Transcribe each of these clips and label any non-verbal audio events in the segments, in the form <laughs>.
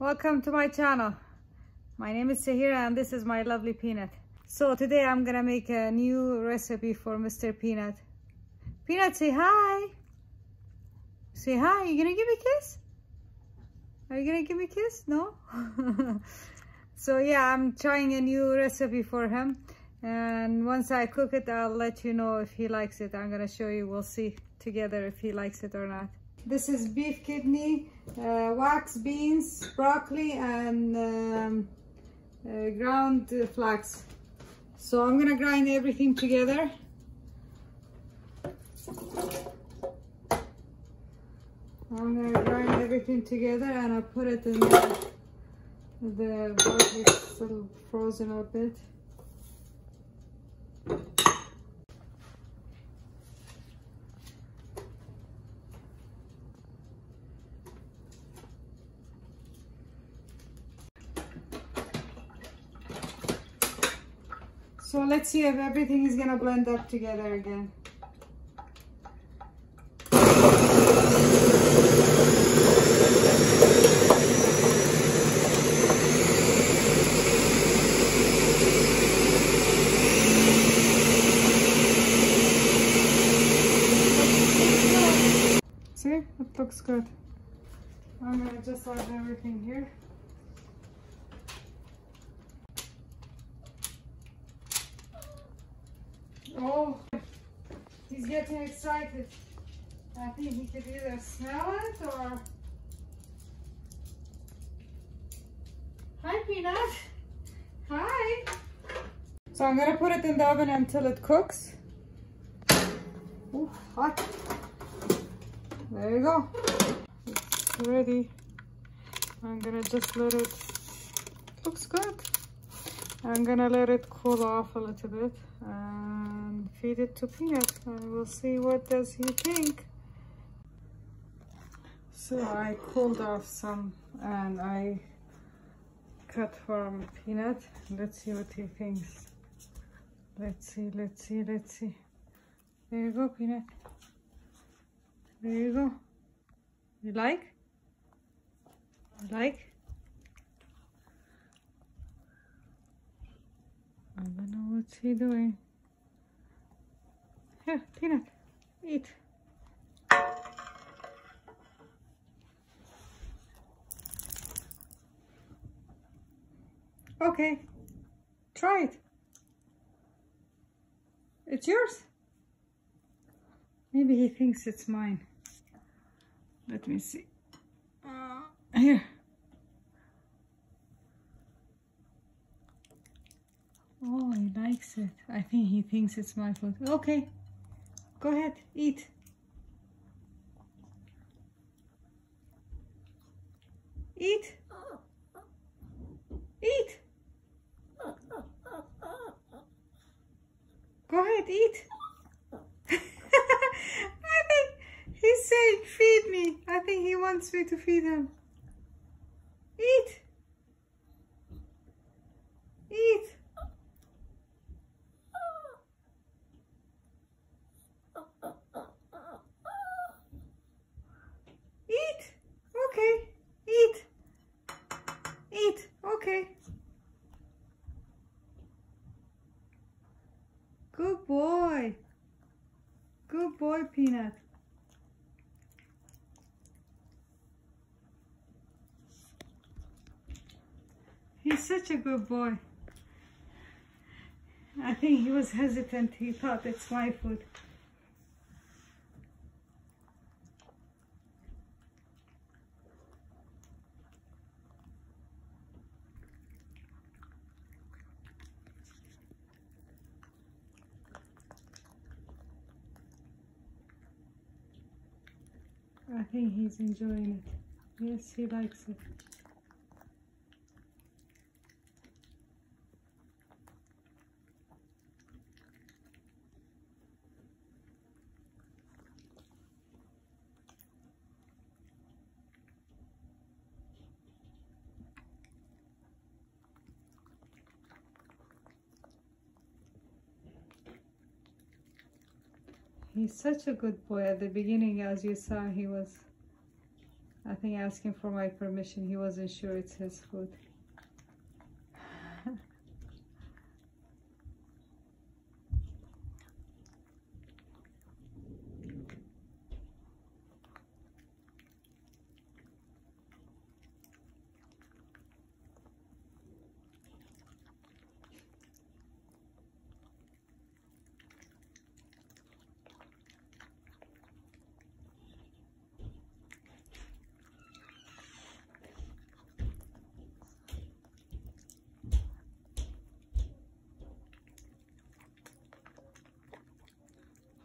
Welcome to my channel. My name is Sahira and this is my lovely Peanut. So today I'm gonna make a new recipe for Mr. Peanut. Peanut, say hi. Say hi. You gonna give me a kiss? Are you gonna give me a kiss? No? <laughs> so yeah, I'm trying a new recipe for him. And once I cook it, I'll let you know if he likes it. I'm gonna show you. We'll see together if he likes it or not. This is beef kidney, uh, wax beans, broccoli, and um, uh, ground flax. So I'm gonna grind everything together. I'm gonna grind everything together and I put it in the, the broccoli still frozen a bit. So let's see if everything is gonna blend up together again. See, it looks good. I'm gonna just add everything here. Oh, he's getting excited. I think he could either smell it or... Hi, Peanut. Hi. So I'm gonna put it in the oven until it cooks. Ooh, hot. There you go. It's ready. I'm gonna just let it, looks good. I'm gonna let it cool off a little bit and feed it to Peanut and we'll see what does he think. So I cooled off some and I cut from Peanut. Let's see what he thinks. Let's see, let's see, let's see. There you go, Peanut. There you go. You like? You like? I don't know what's he doing. Here, Peanut, eat. Okay, try it. It's yours. Maybe he thinks it's mine. Let me see. Uh, here. Oh, it. I think he thinks it's my food. Okay, go ahead, eat. Eat. Eat. Go ahead, eat. <laughs> I think he's saying, feed me. I think he wants me to feed him. Eat. Eat. Okay. Eat. Eat. Okay. Good boy. Good boy, Peanut. He's such a good boy. I think he was hesitant. He thought it's my food. I think he's enjoying it. Yes, he likes it. He's such a good boy. At the beginning, as you saw, he was, I think asking for my permission. He wasn't sure it's his food.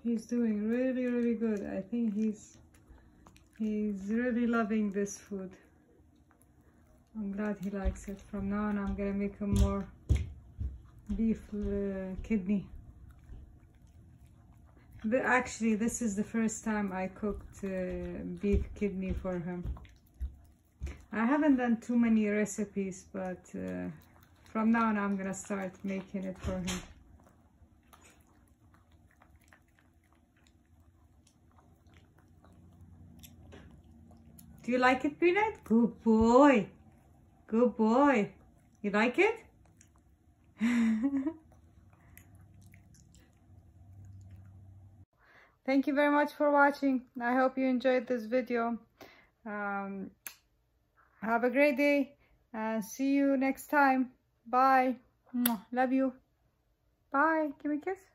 He's doing really really good. I think he's he's really loving this food. I'm glad he likes it. From now on I'm gonna make him more beef uh, kidney. But actually this is the first time I cooked uh, beef kidney for him. I haven't done too many recipes but uh, from now on I'm gonna start making it for him Do you like it, Peanut? Good boy. Good boy. You like it? <laughs> Thank you very much for watching. I hope you enjoyed this video. Um, have a great day and see you next time. Bye. Love you. Bye. Give me a kiss.